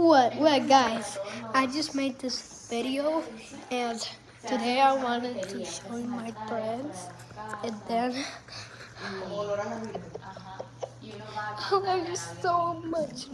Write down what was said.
What? What, guys? I just made this video, and today I wanted to show you my friends, and then I love you so much.